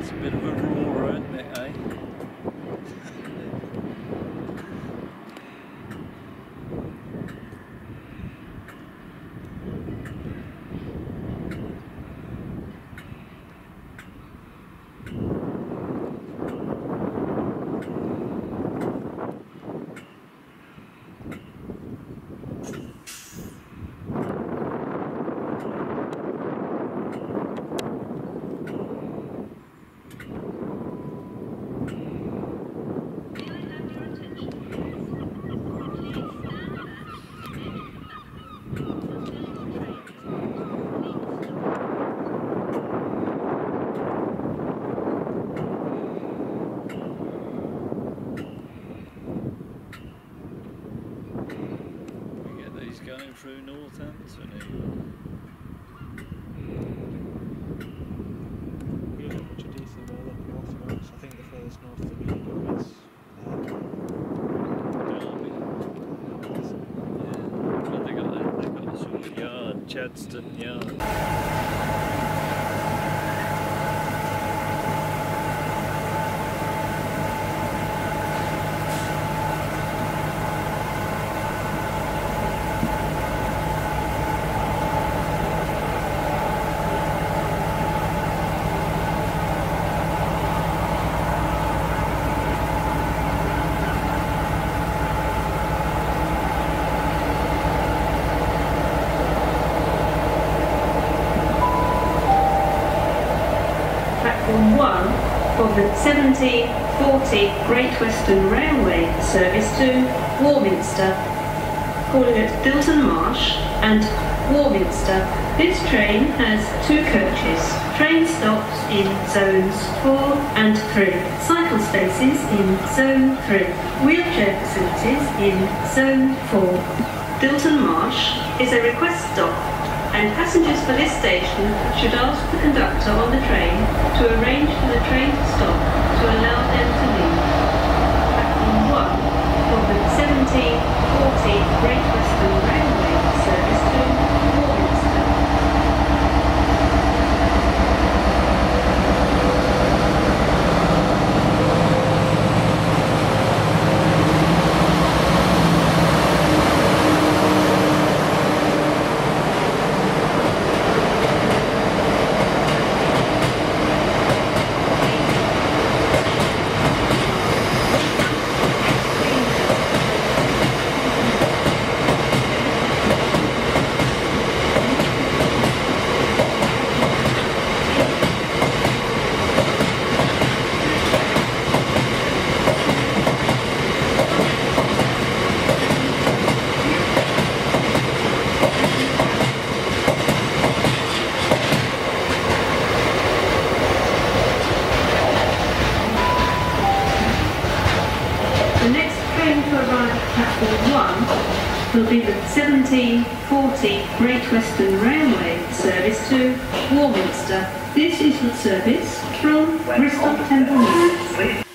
It's a bit of a roar, isn't eh? Through Northampton. We don't have much of DC there, then Orthodox. I think the furthest north that we can go is Derby. Yeah. But they got they got sort of yard, Chaddesden yard. Platform 1 of the 1740 Great Western Railway service to Warminster, calling at Dilton Marsh and Warminster. This train has two coaches. Train stops in zones 4 and 3. Cycle spaces in zone 3. Wheelchair facilities in zone 4. Dilton Marsh is a request stop and passengers for this station should ask the conductor on the train to arrange for the train to stop to allow them to leave. Platform 1 of the 1740 Great Western Railway service to Warminster. The train to arrive at platform 1 will be the 1740 Great Western Railway service to Warminster. This is the service from Bristol Temple.